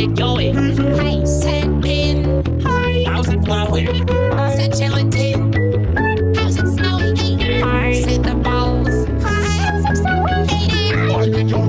it going? Hi, said in. Hi, How's it flowing? said gelatin. How's it snowing? Hi. Said the balls. Hi, how's it snowing? I think you're